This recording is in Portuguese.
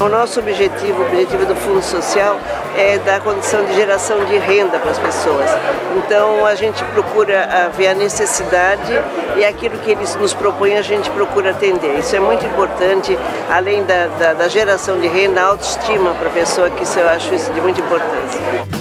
O nosso objetivo, o objetivo do Fundo Social é dar condição de geração de renda para as pessoas. Então a gente procura ver a necessidade e aquilo que eles nos propõem a gente procura atender. Isso é muito importante, além da, da, da geração de renda, a autoestima para a pessoa, que isso eu acho isso de muita importância.